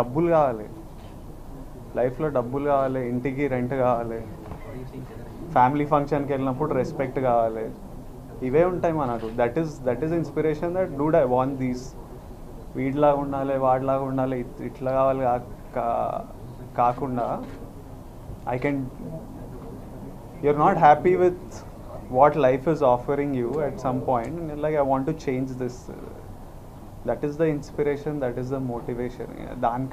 డబ్బులు కావాలి. లైఫ్లో డబ్బులు కావాలి ఇంటికి రెంట్ కావాలి ఫ్యామిలీ ఫంక్షన్కి వెళ్ళినప్పుడు రెస్పెక్ట్ కావాలి. ఇవే ఉంటాయి మనకు. That is that is inspiration that dude I want these వీడిలాగా ఉండాలి వాడిలాగా ఉండాలి ఇట్లా కావాలి కా- కాకుండా I can you're not happy with what life is offering you at some point like I want to change this change this that is the inspiration that is the motivation దానికంటే